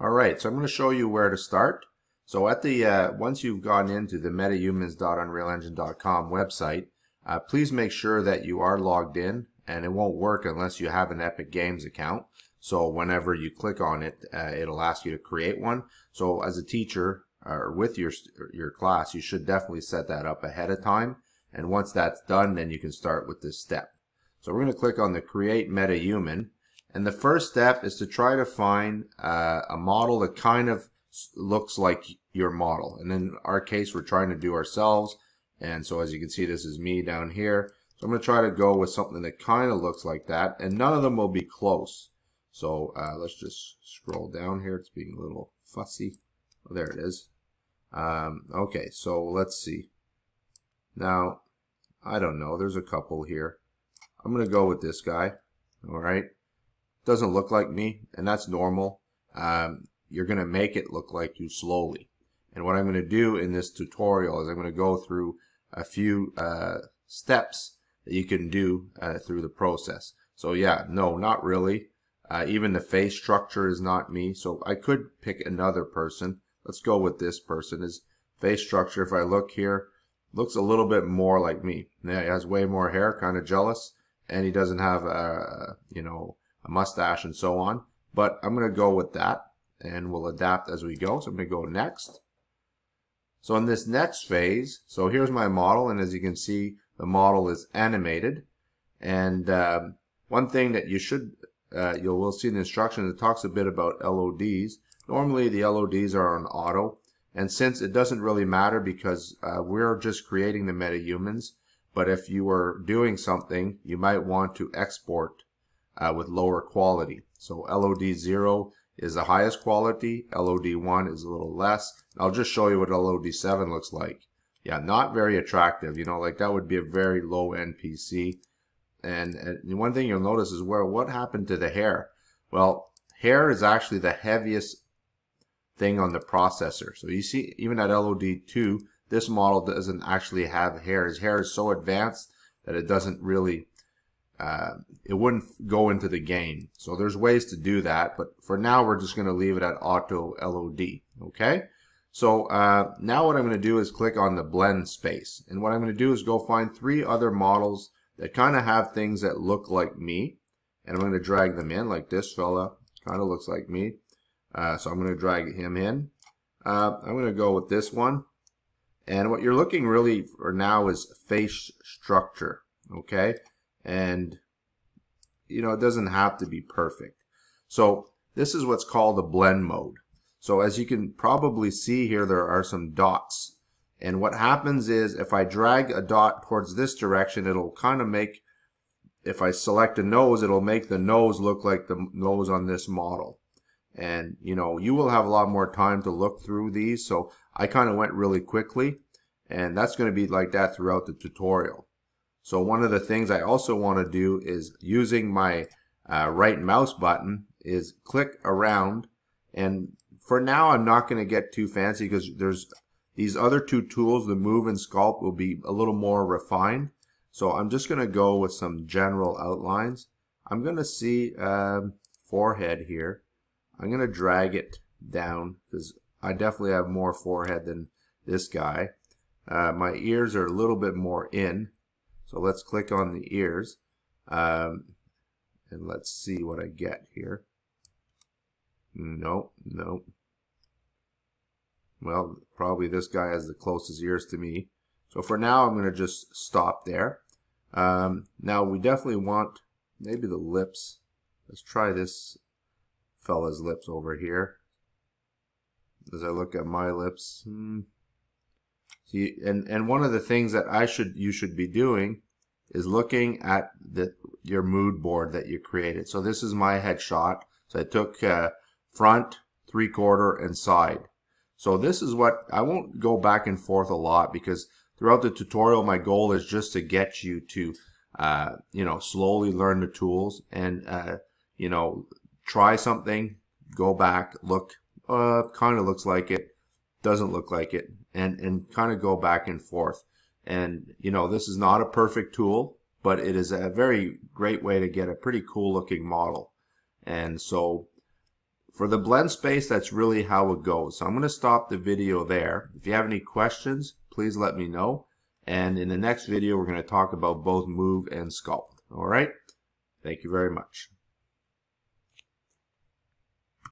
All right, so I'm going to show you where to start. So at the uh, once you've gone into the metahumans.unrealengine.com website, uh, please make sure that you are logged in, and it won't work unless you have an Epic Games account. So whenever you click on it, uh, it'll ask you to create one. So as a teacher or with your your class, you should definitely set that up ahead of time. And once that's done, then you can start with this step. So we're going to click on the Create MetaHuman. And the first step is to try to find uh, a model that kind of looks like your model. And in our case, we're trying to do ourselves. And so as you can see, this is me down here. So I'm going to try to go with something that kind of looks like that. And none of them will be close. So uh, let's just scroll down here. It's being a little fussy. Oh, there it is. Um, okay, so let's see. Now, I don't know. There's a couple here. I'm going to go with this guy. All right doesn't look like me, and that's normal. Um, you're going to make it look like you slowly. And what I'm going to do in this tutorial is I'm going to go through a few uh, steps that you can do uh, through the process. So yeah, no, not really. Uh, even the face structure is not me. So I could pick another person. Let's go with this person. His face structure, if I look here, looks a little bit more like me. Yeah, he has way more hair, kind of jealous. And he doesn't have, a, you know, a mustache and so on. But I'm going to go with that and we'll adapt as we go. So I'm going to go next. So in this next phase, so here's my model and as you can see the model is animated and um, one thing that you should uh, you will see in the instructions it talks a bit about LODs. Normally the LODs are on auto and since it doesn't really matter because uh, we're just creating the metahumans but if you are doing something you might want to export uh, with lower quality. So LOD 0 is the highest quality, LOD 1 is a little less. I'll just show you what LOD 7 looks like. Yeah, not very attractive. You know, like that would be a very low NPC. And, and one thing you'll notice is where what happened to the hair? Well, hair is actually the heaviest thing on the processor. So you see, even at LOD2, this model doesn't actually have hair. His hair is so advanced that it doesn't really uh, it wouldn't go into the game. So there's ways to do that, but for now we're just going to leave it at auto LOD. Okay. So uh, now what I'm going to do is click on the blend space, and what I'm going to do is go find three other models that kind of have things that look like me, and I'm going to drag them in like this fella kind of looks like me. Uh, so I'm going to drag him in. Uh, I'm going to go with this one. And what you're looking really for now is face structure. Okay and you know it doesn't have to be perfect. So this is what's called a blend mode. So as you can probably see here there are some dots. And what happens is if I drag a dot towards this direction it'll kind of make if I select a nose it'll make the nose look like the nose on this model. And you know you will have a lot more time to look through these. So I kind of went really quickly. And that's going to be like that throughout the tutorial so one of the things I also want to do is using my uh, right mouse button is click around and for now I'm not going to get too fancy because there's these other two tools, the move and sculpt will be a little more refined. So I'm just going to go with some general outlines. I'm going to see um, forehead here. I'm going to drag it down because I definitely have more forehead than this guy. Uh, my ears are a little bit more in. So let's click on the ears um, and let's see what I get here. No, no. Well, probably this guy has the closest ears to me. So for now, I'm going to just stop there. Um, now, we definitely want maybe the lips. Let's try this fella's lips over here. As I look at my lips, hmm, See, and, and one of the things that I should you should be doing is looking at the your mood board that you created. So this is my headshot. So I took uh, front, three quarter, and side. So this is what I won't go back and forth a lot because throughout the tutorial, my goal is just to get you to, uh, you know, slowly learn the tools and, uh, you know, try something, go back, look, uh, kind of looks like it, doesn't look like it, and, and kind of go back and forth. And, you know, this is not a perfect tool, but it is a very great way to get a pretty cool looking model. And so for the blend space, that's really how it goes. So I'm going to stop the video there. If you have any questions, please let me know. And in the next video, we're going to talk about both move and sculpt. All right. Thank you very much.